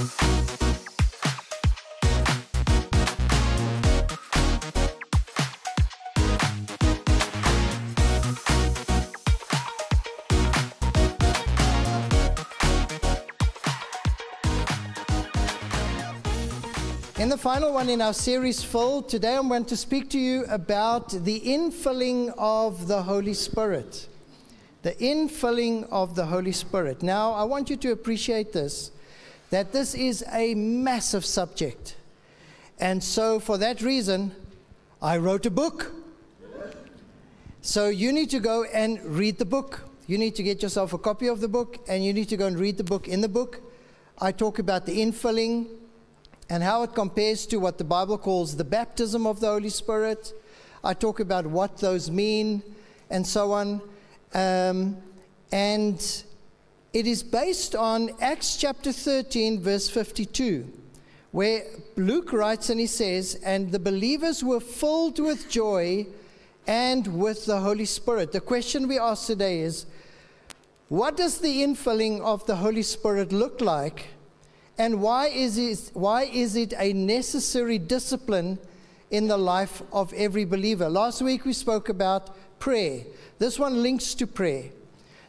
In the final one in our series, Full, today I'm going to speak to you about the infilling of the Holy Spirit. The infilling of the Holy Spirit. Now, I want you to appreciate this that this is a massive subject. And so, for that reason, I wrote a book. So, you need to go and read the book. You need to get yourself a copy of the book, and you need to go and read the book. In the book, I talk about the infilling and how it compares to what the Bible calls the baptism of the Holy Spirit. I talk about what those mean and so on. Um, and it is based on Acts chapter 13, verse 52, where Luke writes and he says, And the believers were filled with joy and with the Holy Spirit. The question we ask today is, what does the infilling of the Holy Spirit look like? And why is it, why is it a necessary discipline in the life of every believer? Last week we spoke about prayer. This one links to prayer.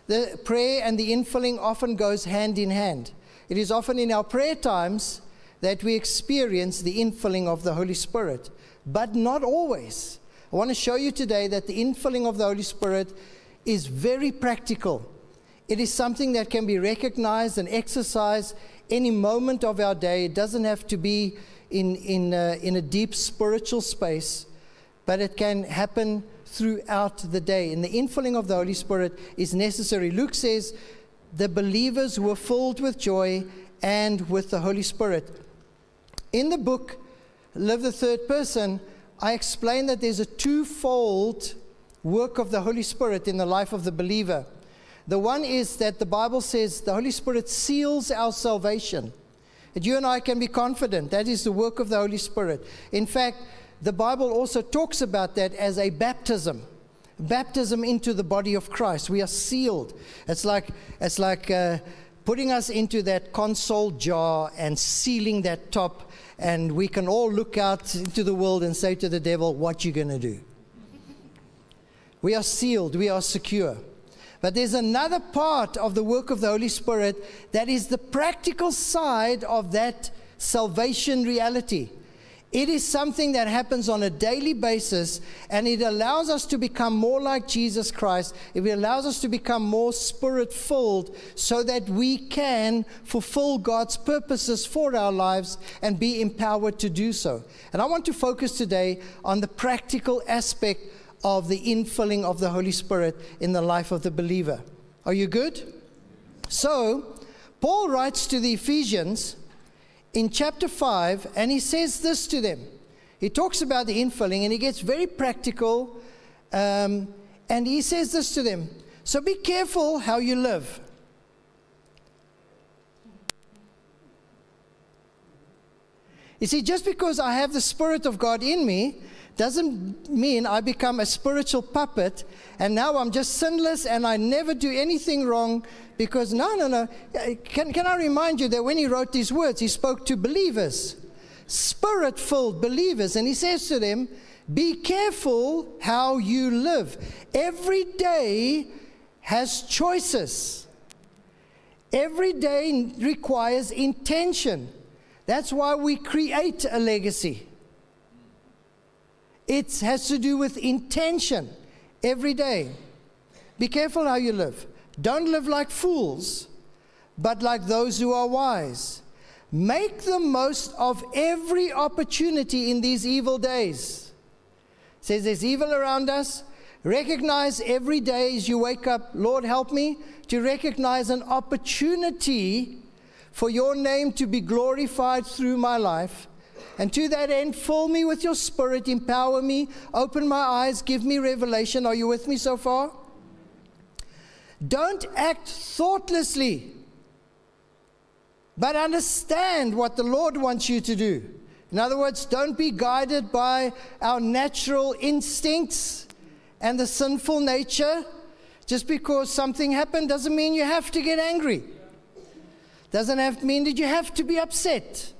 The prayer and the infilling often goes hand in hand. It is often in our prayer times that we experience the infilling of the Holy Spirit, but not always. I want to show you today that the infilling of the Holy Spirit is very practical. It is something that can be recognized and exercised any moment of our day. It doesn't have to be in, in, uh, in a deep spiritual space, but it can happen throughout the day. And the infilling of the Holy Spirit is necessary. Luke says the believers were filled with joy and with the Holy Spirit. In the book, Live the Third Person, I explain that there's a twofold work of the Holy Spirit in the life of the believer. The one is that the Bible says the Holy Spirit seals our salvation. That you and I can be confident. That is the work of the Holy Spirit. In fact, the Bible also talks about that as a baptism. Baptism into the body of Christ. We are sealed. It's like, it's like uh, putting us into that Consol jar and sealing that top, and we can all look out into the world and say to the devil, What you going to do? We are sealed, we are secure. But there's another part of the work of the Holy Spirit that is the practical side of that salvation reality. It is something that happens on a daily basis, and it allows us to become more like Jesus Christ. It allows us to become more spirit filled so that we can fulfill God's purposes for our lives and be empowered to do so. And I want to focus today on the practical aspect of the infilling of the Holy Spirit in the life of the believer. Are you good? So, Paul writes to the Ephesians in chapter 5, and he says this to them. He talks about the infilling and he gets very practical, um, and he says this to them So be careful how you live. You see, just because I have the Spirit of God in me doesn't mean I become a spiritual puppet and now I'm just sinless and I never do anything wrong because, no, no, no. Can, can I remind you that when he wrote these words, he spoke to believers, spirit filled believers, and he says to them, Be careful how you live. Every day has choices, every day requires intention. That's why we create a legacy. It has to do with intention every day. Be careful how you live. Don't live like fools, but like those who are wise. Make the most of every opportunity in these evil days. It says there's evil around us. Recognize every day as you wake up, Lord, help me to recognize an opportunity for your name to be glorified through my life and to that end, fill me with your spirit, empower me, open my eyes, give me revelation. Are you with me so far? Don't act thoughtlessly, but understand what the Lord wants you to do. In other words, don't be guided by our natural instincts and the sinful nature. Just because something happened doesn't mean you have to get angry. Doesn't have mean that you have to be upset.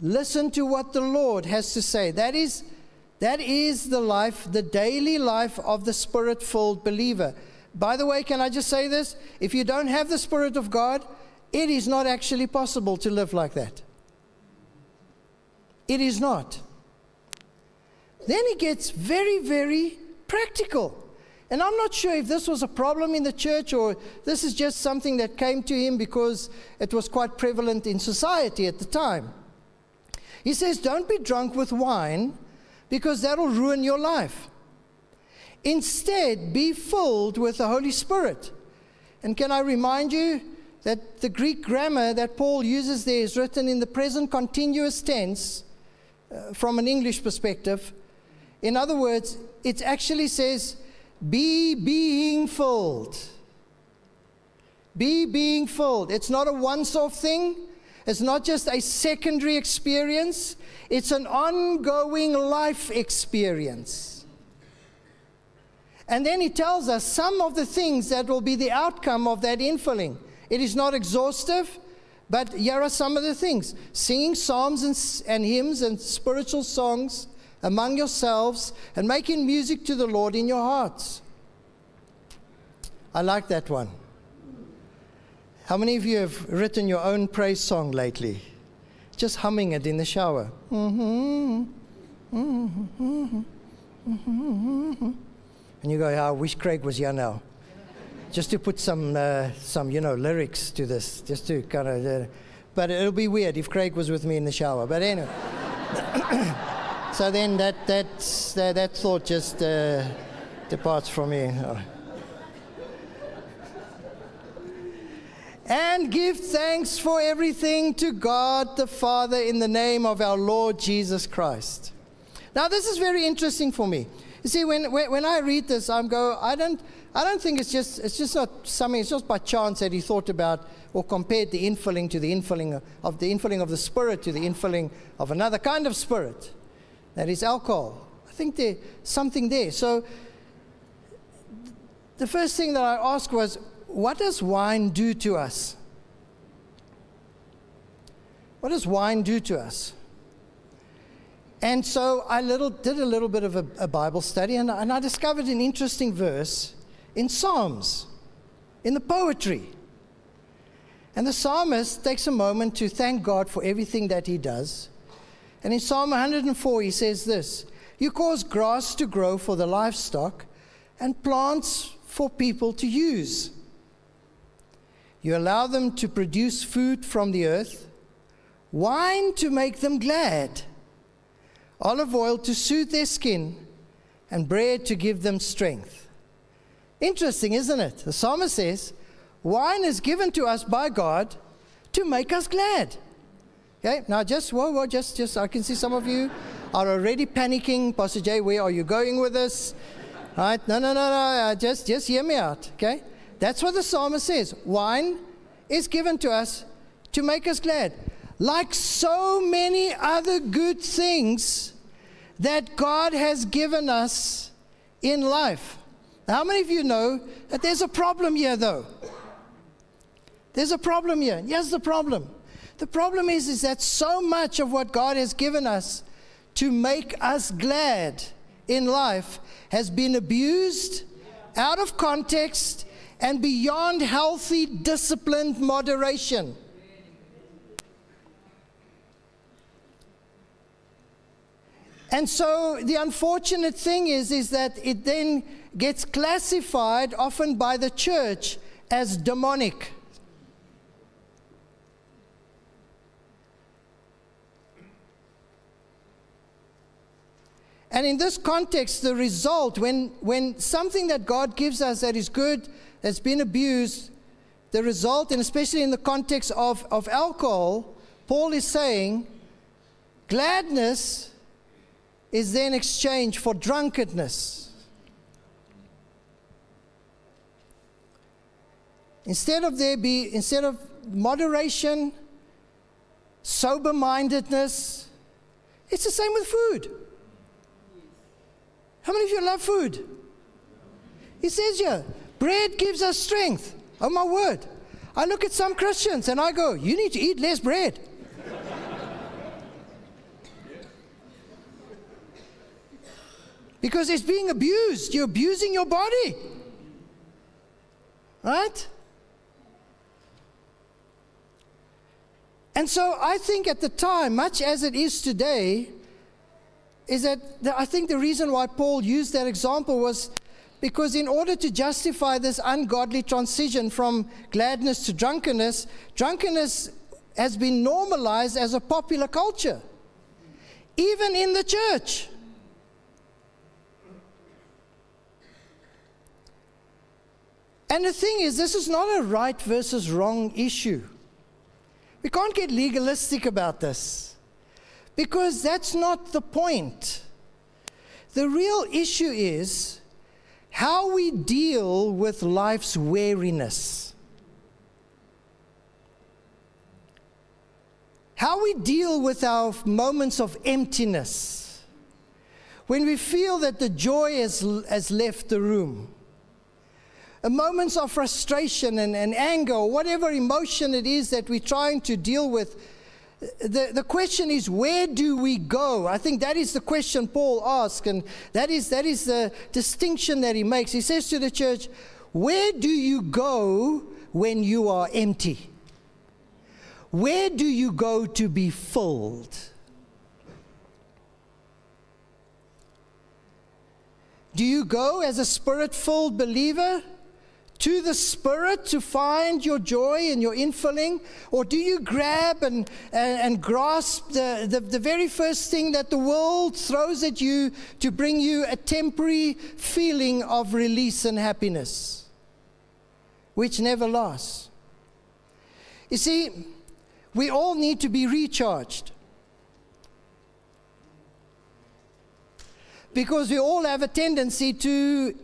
Listen to what the Lord has to say. That is, that is the life, the daily life of the spirit filled believer. By the way, can I just say this? If you don't have the Spirit of God, it is not actually possible to live like that. It is not. Then he gets very, very practical. And I'm not sure if this was a problem in the church or this is just something that came to him because it was quite prevalent in society at the time. He says, Don't be drunk with wine because that'll ruin your life. Instead, be filled with the Holy Spirit. And can I remind you that the Greek grammar that Paul uses there is written in the present continuous tense uh, from an English perspective. In other words, it actually says, be being filled. Be being filled. It's not a once off thing, it's not just a secondary experience, it's an ongoing life experience. And then he tells us some of the things that will be the outcome of that infilling. It is not exhaustive, but here are some of the things singing psalms and, and hymns and spiritual songs among yourselves and making music to the Lord in your hearts. I like that one. How many of you have written your own praise song lately? Just humming it in the shower. And you go, I wish Craig was here now. Just to put some, uh, some, you know, lyrics to this, just to kind of. Uh, but it'll be weird if Craig was with me in the shower. But anyway. so then that, that, that, that thought just uh, departs from me. And give thanks for everything to God the Father in the name of our Lord Jesus Christ. Now, this is very interesting for me. You see, when, when, when I read this, I'm go, I don't, I don't think it's just, it's just not something, it's just by chance that he thought about or compared the infilling to the infilling of, the infilling of the Spirit to the infilling of another kind of spirit. That is alcohol. I think there's something there. So, the first thing that I asked was, what does wine do to us? What does wine do to us? And so I little, did a little bit of a, a Bible study, and, and I discovered an interesting verse in Psalms, in the poetry. And the psalmist takes a moment to thank God for everything that he does. And in Psalm 104, he says this You cause grass to grow for the livestock and plants for people to use. You allow them to produce food from the earth, wine to make them glad, olive oil to soothe their skin, and bread to give them strength. Interesting, isn't it? The psalmist says, Wine is given to us by God to make us glad. Okay, now just, whoa, whoa, just, just, I can see some of you are already panicking. Pastor Jay, where are you going with this? Right? No, no, no, no, uh, just, just hear me out, okay? That's what the psalmist says. Wine is given to us to make us glad. Like so many other good things that God has given us in life. Now, how many of you know that there's a problem here, though? There's a problem here. Here's the problem. The problem is, is that so much of what God has given us to make us glad in life has been abused, out of context, and beyond healthy, disciplined moderation. And so the unfortunate thing is, is that it then gets classified often by the church as demonic. And in this context, the result, when, when something that God gives us that is good that's been abused, the result, and especially in the context of, of alcohol, Paul is saying gladness is then exchanged for drunkenness. Instead of there be, instead of moderation, sober mindedness, it's the same with food. How many of you love food? He says here, Bread gives us strength. Oh, my word. I look at some Christians and I go, You need to eat less bread. because it's being abused. You're abusing your body. Right? And so I think at the time, much as it is today, is that I think the reason why Paul used that example was because in order to justify this ungodly transition from gladness to drunkenness, drunkenness has been normalized as a popular culture, even in the church. And the thing is, this is not a right versus wrong issue. We can't get legalistic about this because that's not the point. The real issue is how we deal with life's weariness. How we deal with our moments of emptiness. When we feel that the joy has, has left the room moments of frustration and, and anger, or whatever emotion it is that we're trying to deal with, the, the question is, where do we go? I think that is the question Paul asks, and that is, that is the distinction that he makes. He says to the church, Where do you go when you are empty? Where do you go to be filled? Do you go as a spirit filled believer? To the Spirit to find your joy and your infilling? Or do you grab and, and, and grasp the, the, the, very first thing that the world throws at you to bring you a temporary feeling of release and happiness, which never lasts? You see, we all need to be recharged. Because we all have a tendency to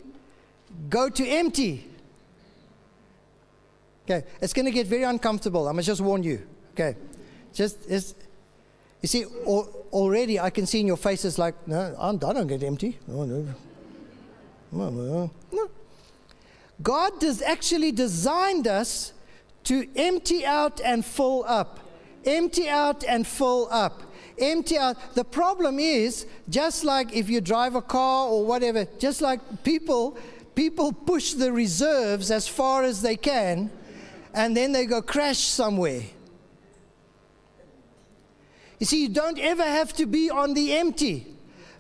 go to empty Okay, it's going to get very uncomfortable. I must just warn you. Okay, just it's, you see, al- already I can see in your faces like, no, I'm, I don't get empty. Oh, no. No, no. God has actually designed us to empty out and fill up. Empty out and fill up. Empty out. The problem is, just like if you drive a car or whatever, just like people, people push the reserves as far as they can and then they go crash somewhere. You see, you don't ever have to be on the empty.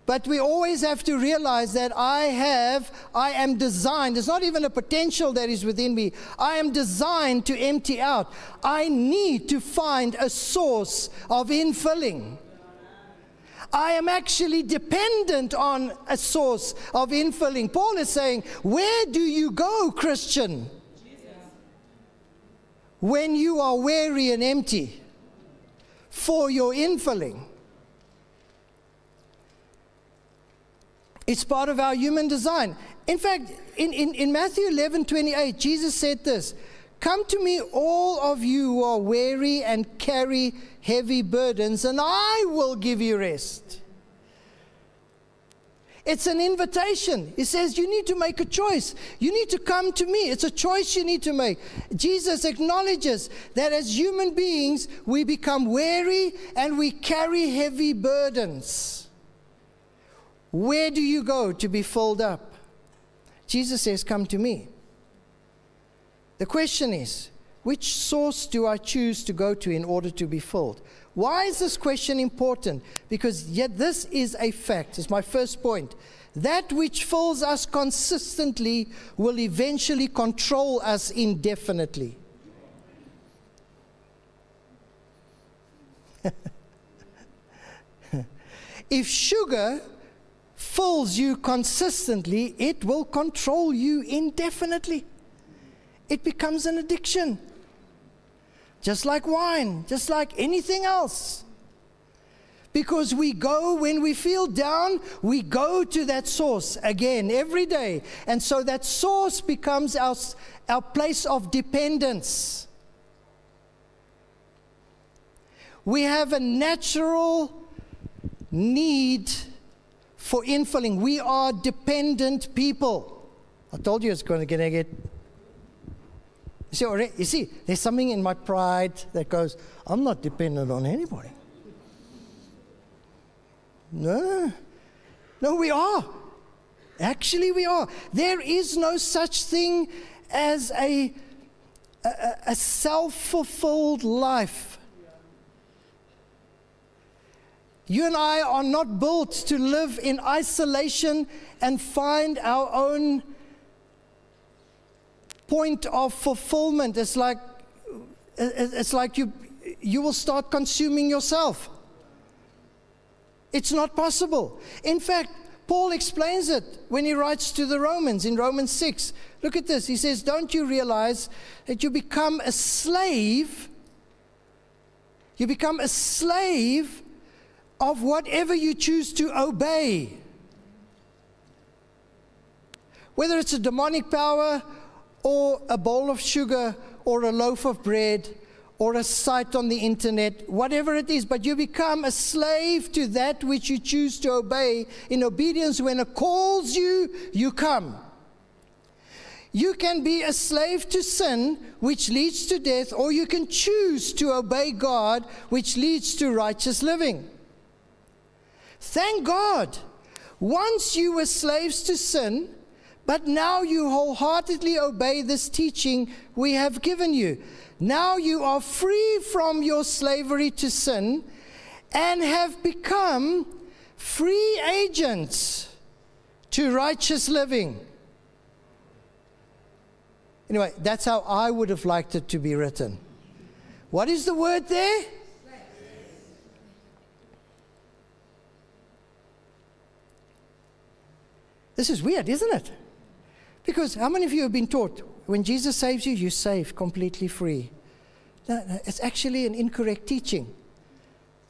But we always have to realize that I have, I am designed. It's not even a potential that is within me. I am designed to empty out. I need to find a source of infilling. I am actually dependent on a source of infilling. Paul is saying, Where do you go, Christian? When you are weary and empty for your infilling. It's part of our human design. In fact, in, in, in Matthew 11 28, Jesus said this Come to me, all of you who are weary and carry heavy burdens, and I will give you rest. It's an invitation. He says, You need to make a choice. You need to come to me. It's a choice you need to make. Jesus acknowledges that as human beings, we become weary and we carry heavy burdens. Where do you go to be filled up? Jesus says, Come to me. The question is, which source do I choose to go to in order to be filled? Why is this question important? Because yet this is a fact. It's my first point. That which fills us consistently will eventually control us indefinitely. if sugar fills you consistently, it will control you indefinitely. It becomes an addiction just like wine, just like anything else. Because we go when we feel down, we go to that source again every day. And so that source becomes our, our place of dependence. We have a natural need for infilling. We are dependent people. I told you it's going to get You see, already, you see, there's something in my pride that goes, I'm not dependent on anybody. No. No, we are. Actually, we are. There is no such thing as a, a, a self fulfilled life. You and I are not built to live in isolation and find our own point of fulfillment. It's like, it's like you, you will start consuming yourself. It's not possible. In fact, Paul explains it when he writes to the Romans in Romans 6. Look at this. He says, Don't you realize that you become a slave? You become a slave of whatever you choose to obey. Whether it's a demonic power or a bowl of sugar or a loaf of bread or a site on the internet, whatever it is, but you become a slave to that which you choose to obey in obedience. When it calls you, you come. You can be a slave to sin, which leads to death, or you can choose to obey God, which leads to righteous living. Thank God. Once you were slaves to sin, but now you wholeheartedly obey this teaching we have given you. Now you are free from your slavery to sin and have become free agents to righteous living. Anyway, that's how I would have liked it to be written. What is the word there? This is weird, isn't it? Because how many of you have been taught when Jesus saves you, you're saved completely free? No, no, it's actually an incorrect teaching.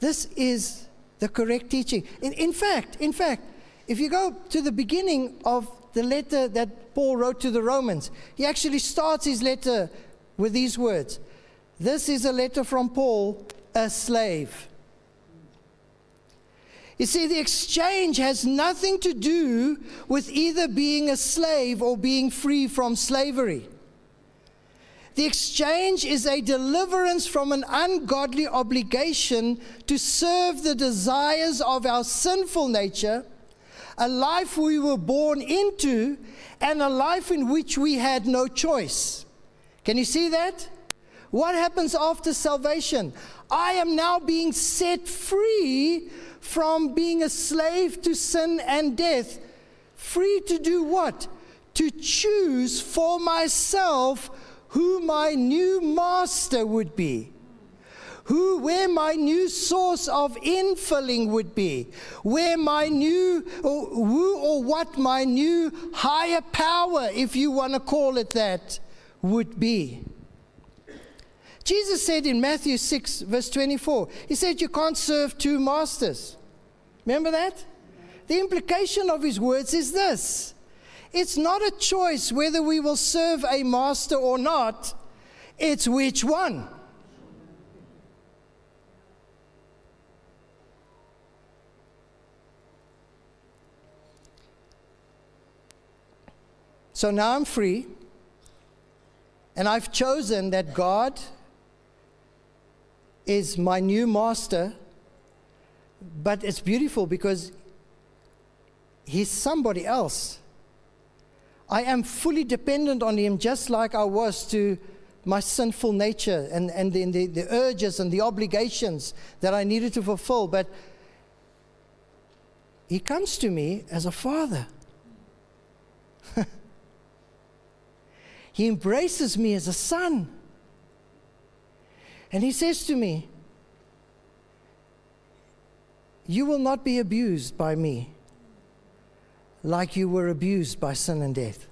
This is the correct teaching. In, in fact, in fact, if you go to the beginning of the letter that Paul wrote to the Romans, he actually starts his letter with these words. This is a letter from Paul, a slave you see, the exchange has nothing to do with either being a slave or being free from slavery. The exchange is a deliverance from an ungodly obligation to serve the desires of our sinful nature, a life we were born into, and a life in which we had no choice. Can you see that? What happens after salvation? I am now being set free from being a slave to sin and death, free to do what? To choose for myself who my new master would be. Who, where my new source of infilling would be, where my new, or who or what my new higher power, if you want to call it that, would be. Jesus said in Matthew 6, verse 24, He said, You can't serve two masters. Remember that? The implication of His words is this it's not a choice whether we will serve a master or not, it's which one. So now I'm free, and I've chosen that God is my new master, but it's beautiful because he's somebody else. I am fully dependent on him, just like I was to my sinful nature and, and the, the, the urges and the obligations that I needed to fulfill. But he comes to me as a father. he embraces me as a son. And he says to me, You will not be abused by me like you were abused by sin and death.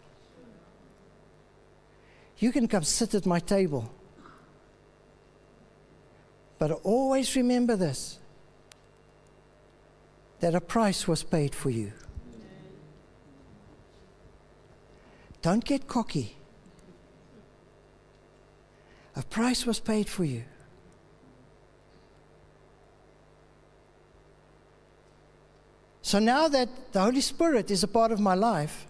You can come sit at my table. But always remember this that a price was paid for you. Don't get cocky. A price was paid for you. So now that the Holy Spirit is a part of my life,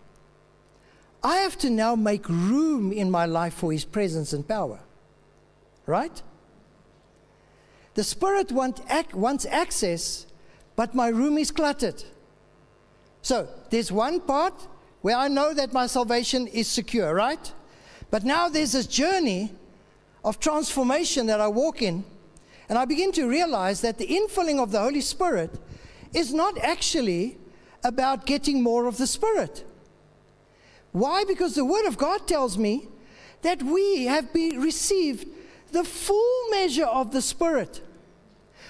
I have to now make room in my life for His presence and power. Right? The Spirit want, ac- wants access, but my room is cluttered. So there's one part where I know that my salvation is secure, right? But now there's this journey of transformation that I walk in, and I begin to realize that the infilling of the Holy Spirit is not actually about getting more of the Spirit. Why? Because the Word of God tells me that we have been received the full measure of the Spirit.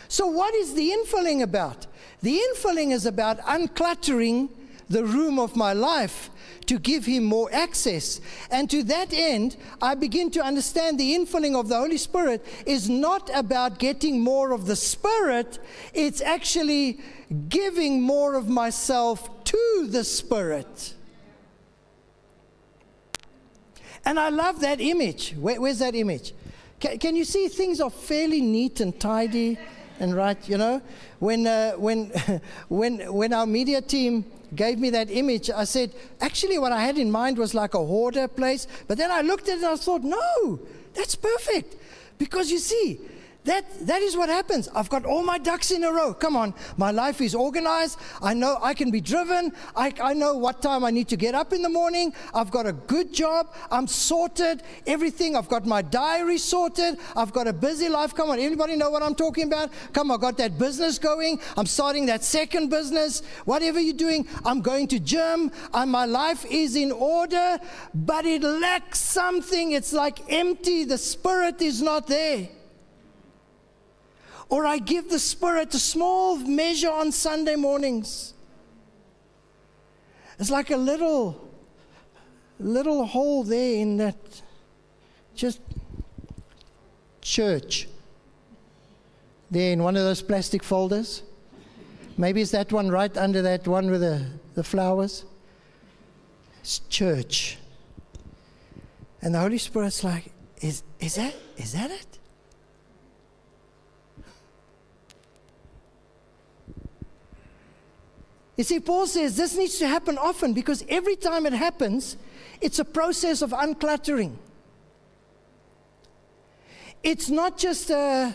So, what is the infilling about? The infilling is about uncluttering the room of my life to give Him more access. And to that end, I begin to understand the infilling of the Holy Spirit is not about getting more of the Spirit, it's actually giving more of myself to the Spirit. And I love that image. Where, where's that image? Can, can, you see things are fairly neat and tidy and right? You know, when uh, when when when our media team gave me that image, I said, actually, what I had in mind was like a hoarder place. But then I looked at it and I thought, no, that's perfect, because you see, that, that is what happens. I've got all my ducks in a row. Come on. My life is organized. I know I can be driven. I, I know what time I need to get up in the morning. I've got a good job. I'm sorted. Everything. I've got my diary sorted. I've got a busy life. Come on. Anybody know what I'm talking about? Come on. I've got that business going. I'm starting that second business. Whatever you're doing, I'm going to gym. And my life is in order, but it lacks something. It's like empty. The spirit is not there. Or I give the Spirit a small measure on Sunday mornings. It's like a little, little hole there in that just church. There in one of those plastic folders. Maybe it's that one right under that one with the, the flowers. It's church. And the Holy Spirit's like, is, is, that, is that it? You see, Paul says this needs to happen often because every time it happens, it's a process of uncluttering. It's not just a,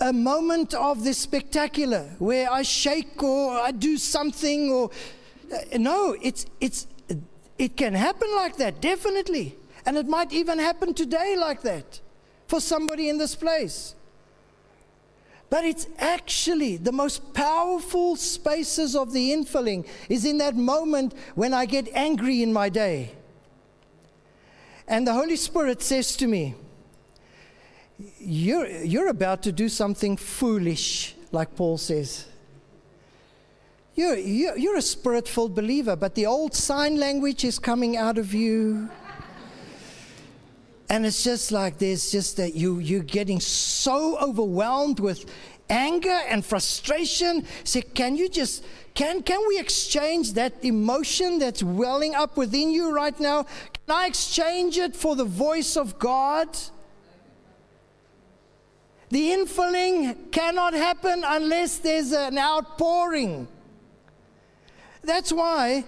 a moment of the spectacular where I shake or I do something or uh, no, it's, it's, it can happen like that, definitely. And it might even happen today like that for somebody in this place. But it's actually the most powerful spaces of the infilling is in that moment when I get angry in my day. And the Holy Spirit says to me, You're, you're about to do something foolish, like Paul says. You're, you're, you're a spirit filled believer, but the old sign language is coming out of you. And it's just like there's just that you, you're getting so overwhelmed with anger and frustration. Say, can you just, can, can we exchange that emotion that's welling up within you right now? Can I exchange it for the voice of God? The infilling cannot happen unless there's an outpouring. That's why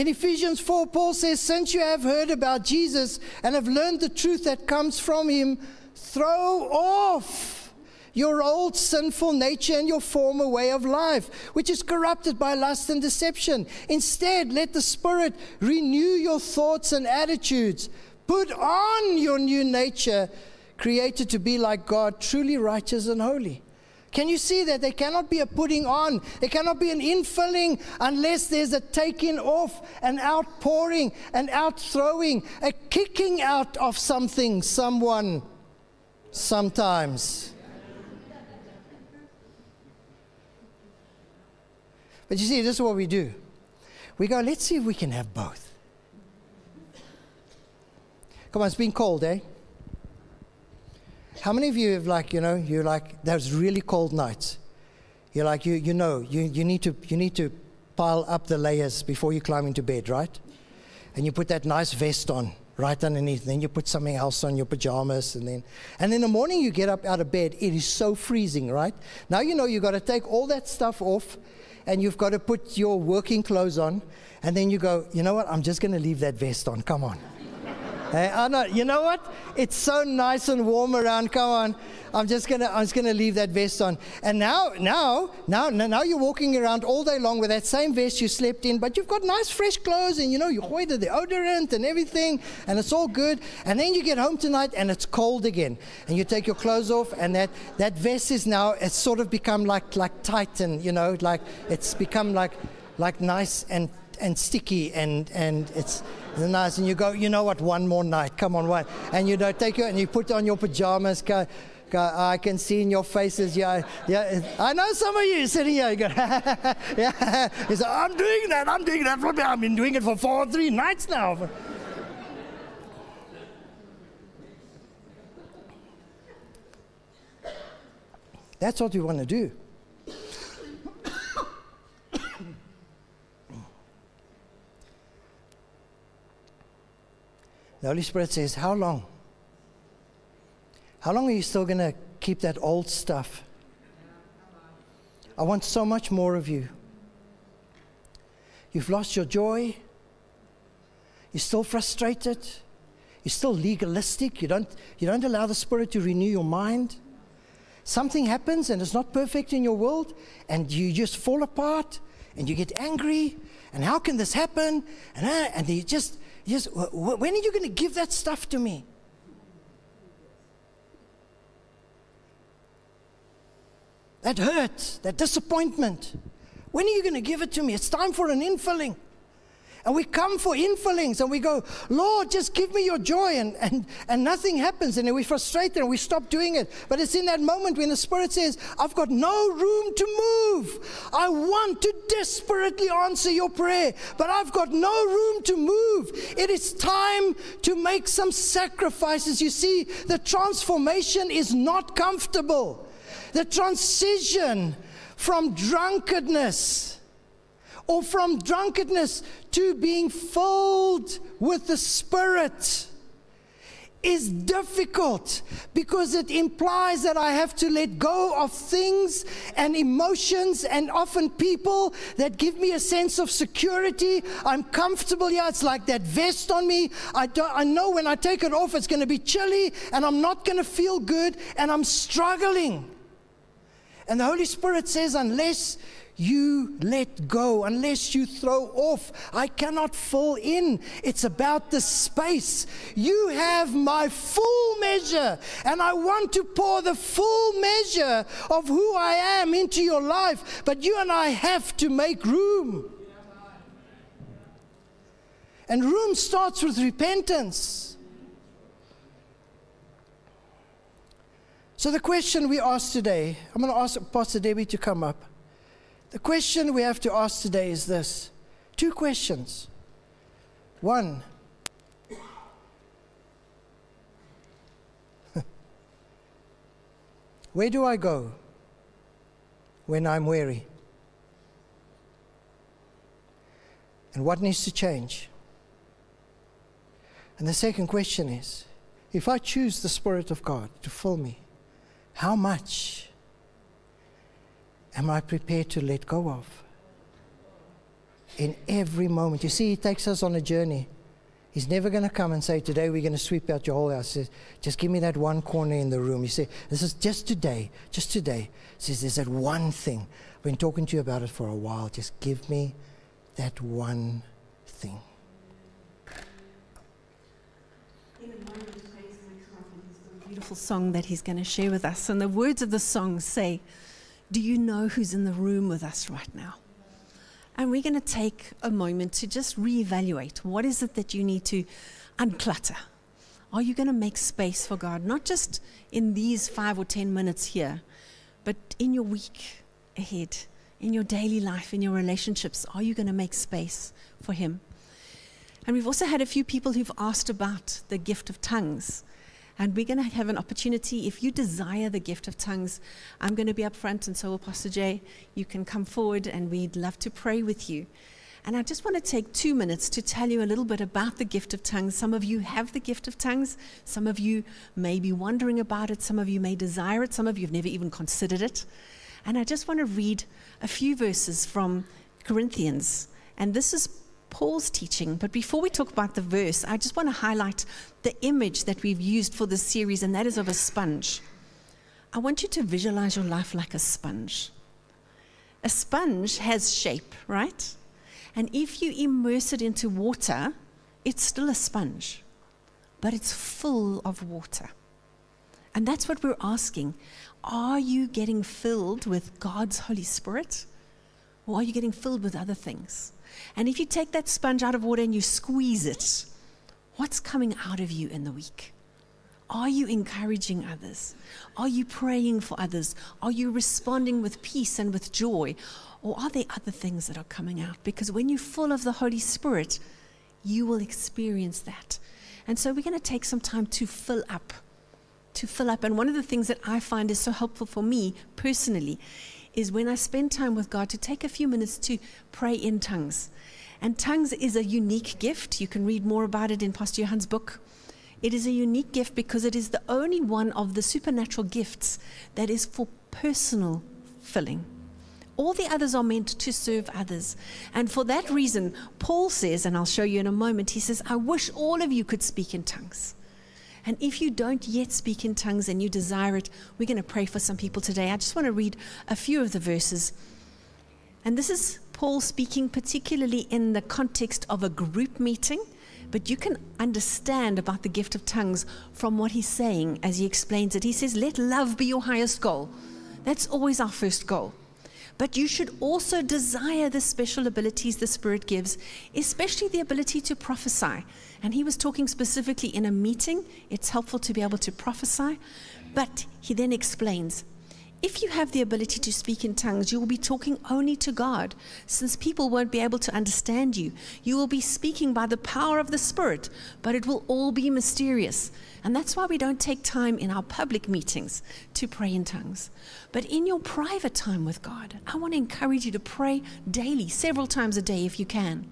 in Ephesians 4, Paul says, Since you have heard about Jesus and have learned the truth that comes from him, throw off your old sinful nature and your former way of life, which is corrupted by lust and deception. Instead, let the Spirit renew your thoughts and attitudes. Put on your new nature, created to be like God, truly righteous and holy. Can you see that? There cannot be a putting on, there cannot be an infilling unless there's a taking off, an outpouring, an outthrowing, a kicking out of something, someone, sometimes. But you see, this is what we do. We go, let's see if we can have both. Come on, it's been cold, eh? How many of you have like, you know, you're like, those really cold nights. You're like, you, you know, you, you, need to, you need to pile up the layers before you climb into bed, right? And you put that nice vest on right underneath. Then you put something else on your pajamas, and then, and in the morning you get up out of bed. It is so freezing, right? Now you know you've got to take all that stuff off, and you've got to put your working clothes on, and then you go, you know what, I'm just going to leave that vest on. Come on. Hey. You know what? It's so nice and warm around. Come on. I'm just gonna I'm just gonna leave that vest on. And now now now now you're walking around all day long with that same vest you slept in, but you've got nice fresh clothes and you know you hoy the deodorant and everything, and it's all good. And then you get home tonight and it's cold again, and you take your clothes off, and that that vest is now it's sort of become like like tight and you know like it's become like like nice and and sticky and and it's nice. And you go you know what? One more night. Come on one and you know take it and you put on your pajamas go, go I can see in your faces yeah yeah. I know some of you sitting here you go yeah. You say I'm doing that I'm doing that I've been doing it for four or three nights now. That's what we want to do. Holy Spirit says, How long? How long are you still going to keep that old stuff? I want so much more of you. You've lost your joy. You're still frustrated. You're still legalistic. You don't, you don't allow the Spirit to renew your mind. Something happens and it's not perfect in your world, and you just fall apart and you get angry. And how can this happen? And, uh, and you just Yes, when are you going to give that stuff to me? That hurt, that disappointment. When are you going to give it to me? It's time for an infilling. And we come for infillings and we go, Lord, just give me your joy. And, and, and nothing happens. And we frustrated and we stop doing it. But it's in that moment when the Spirit says, I've got no room to move. I want to desperately answer your prayer, but I've got no room to move. It is time to make some sacrifices. You see, the transformation is not comfortable. The transition from drunkenness or from drunkenness to being filled with the Spirit is difficult because it implies that I have to let go of things and emotions and often people that give me a sense of security. I'm comfortable here. It's like that vest on me. I, don't, I know when I take it off, it's going to be chilly and I'm not going to feel good and I'm struggling. And the Holy Spirit says, unless you let go, unless you throw off. I cannot fall in. It's about the space. You have my full measure, and I want to pour the full measure of who I am into your life. But you and I have to make room. And room starts with repentance. So, the question we ask today, I'm going to ask Pastor Debbie to come up. The question we have to ask today is this two questions. One, where do I go when I'm weary? And what needs to change? And the second question is if I choose the Spirit of God to fill me, how much am I prepared to let go of? In every moment. You see, He takes us on a journey. He's never going to come and say, Today we're going to sweep out your whole house. Says, Just give me that one corner in the room. You say, This is just today, just today. He says, There's that one thing. I've been talking to you about it for a while. Just give me that one thing. Beautiful song that he's going to share with us. And the words of the song say, do you know who's in the room with us right now? And we're going to take a moment to just reevaluate what is it that you need to unclutter? Are you going to make space for God, not just in these five or 10 minutes here, but in your week ahead, in your daily life, in your relationships? Are you going to make space for Him? And we've also had a few people who've asked about the gift of tongues. And we're going to have an opportunity. If you desire the gift of tongues, I'm going to be up front, and so will Pastor Jay. You can come forward, and we'd love to pray with you. And I just want to take two minutes to tell you a little bit about the gift of tongues. Some of you have the gift of tongues. Some of you may be wondering about it. Some of you may desire it. Some of you have never even considered it. And I just want to read a few verses from Corinthians. And this is Paul's teaching. But before we talk about the verse, I just want to highlight the image that we've used for this series, and that is of a sponge. I want you to visualize your life like a sponge. A sponge has shape, right? And if you immerse it into water, it's still a sponge, but it's full of water. And that's what we're asking. Are you getting filled with God's Holy Spirit? Or are you getting filled with other things? And if you take that sponge out of water and you squeeze it, what's coming out of you in the week? Are you encouraging others? Are you praying for others? Are you responding with peace and with joy? Or are there other things that are coming out? Because when you're full of the Holy Spirit, you will experience that. And so we're going to take some time to fill up. To fill up. And one of the things that I find is so helpful for me personally is when I spend time with God to take a few minutes to pray in tongues. And tongues is a unique gift. You can read more about it in Pastor Johan's book. It is a unique gift because it is the only one of the supernatural gifts that is for personal filling. All the others are meant to serve others. And for that reason, Paul says, and I'll show you in a moment, he says, I wish all of you could speak in tongues. And if you don't yet speak in tongues and you desire it, we're going to pray for some people today. I just want to read a few of the verses. And this is Paul speaking particularly in the context of a group meeting, but you can understand about the gift of tongues from what he's saying as he explains it. He says, Let love be your highest goal. That's always our first goal. But you should also desire the special abilities the Spirit gives, especially the ability to prophesy. And he was talking specifically in a meeting. It's helpful to be able to prophesy. But he then explains if you have the ability to speak in tongues, you will be talking only to God, since people won't be able to understand you. You will be speaking by the power of the Spirit, but it will all be mysterious. And that's why we don't take time in our public meetings to pray in tongues. But in your private time with God, I want to encourage you to pray daily, several times a day if you can.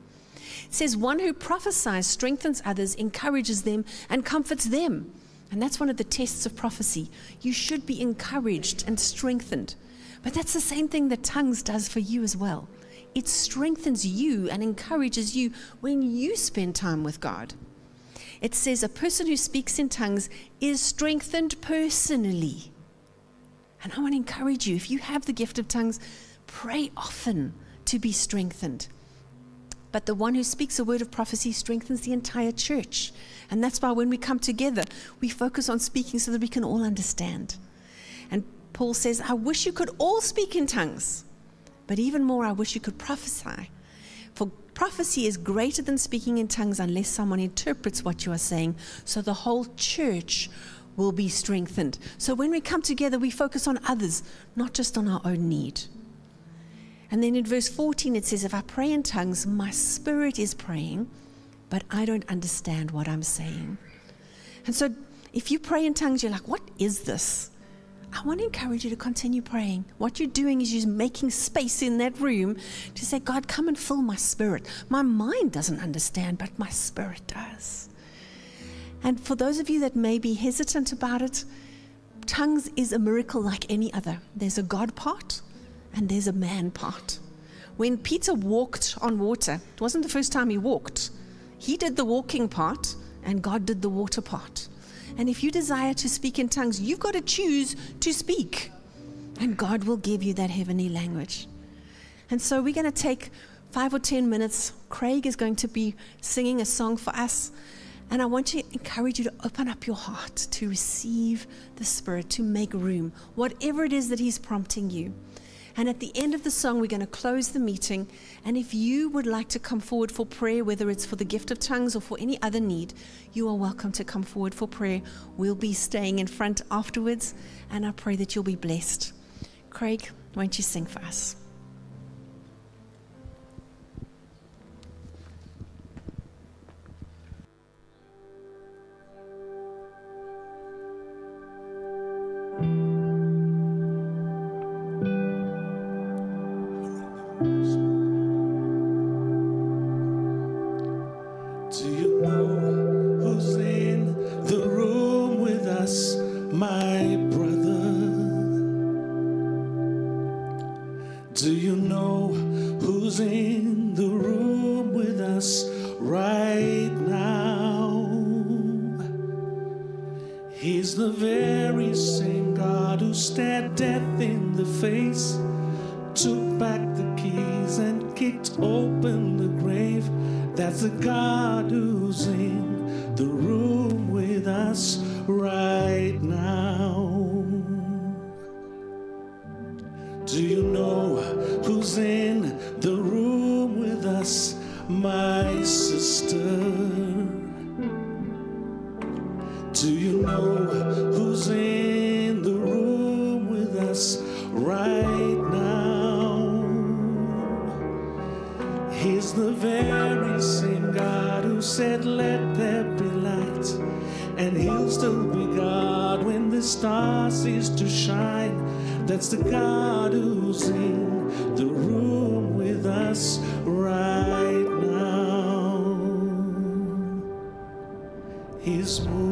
It says, One who prophesies strengthens others, encourages them, and comforts them. And that's one of the tests of prophecy. You should be encouraged and strengthened. But that's the same thing that tongues does for you as well. It strengthens you and encourages you when you spend time with God. It says a person who speaks in tongues is strengthened personally. And I want to encourage you if you have the gift of tongues, pray often to be strengthened. But the one who speaks a word of prophecy strengthens the entire church. And that's why when we come together, we focus on speaking so that we can all understand. And Paul says, I wish you could all speak in tongues, but even more, I wish you could prophesy. For prophecy is greater than speaking in tongues unless someone interprets what you are saying, so the whole church will be strengthened. So when we come together, we focus on others, not just on our own need. And then in verse 14, it says, If I pray in tongues, my spirit is praying, but I don't understand what I'm saying. And so if you pray in tongues, you're like, What is this? I want to encourage you to continue praying. What you're doing is you're making space in that room to say, God, come and fill my spirit. My mind doesn't understand, but my spirit does. And for those of you that may be hesitant about it, tongues is a miracle like any other. There's a God part and there's a man part. When Peter walked on water, it wasn't the first time he walked. He did the walking part, and God did the water part. And if you desire to speak in tongues, you've got to choose to speak. And God will give you that heavenly language. And so we're going to take five or ten minutes. Craig is going to be singing a song for us. And I want to encourage you to open up your heart to receive the Spirit, to make room, whatever it is that He's prompting you. And at the end of the song, we're going to close the meeting. And if you would like to come forward for prayer, whether it's for the gift of tongues or for any other need, you are welcome to come forward for prayer. We'll be staying in front afterwards, and I pray that you'll be blessed. Craig, won't you sing for us? right now. He's the very same God who said, Let there be light. And he'll still be God when the star cease to shine. That's the God who's in the room with us right now. He's moving.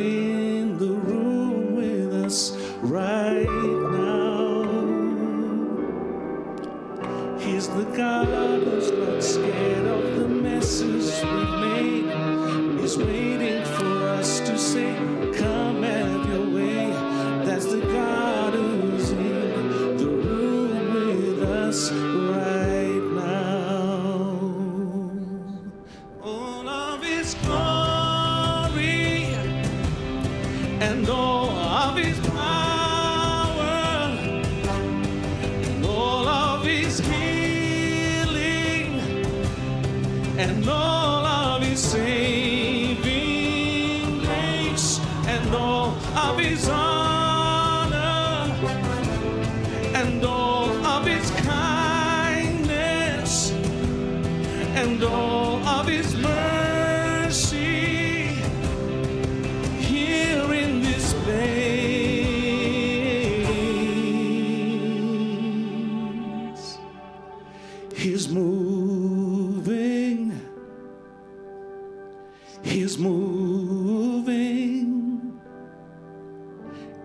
see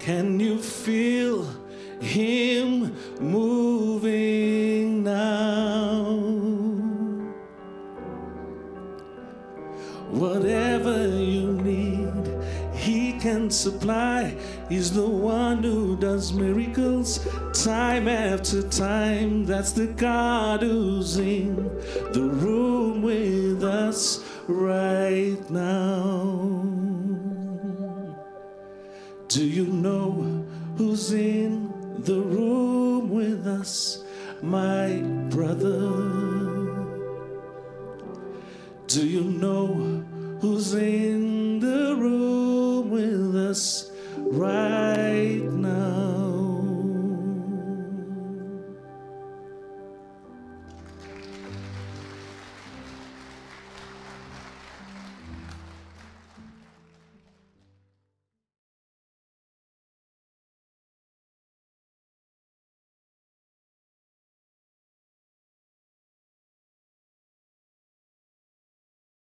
Can you feel Him moving now? Whatever you need, He can supply. He's the one who does miracles time after time. That's the God who's in the room with us right now. Do you know who's in the room with us, my brother? Do you know who's in the room with us right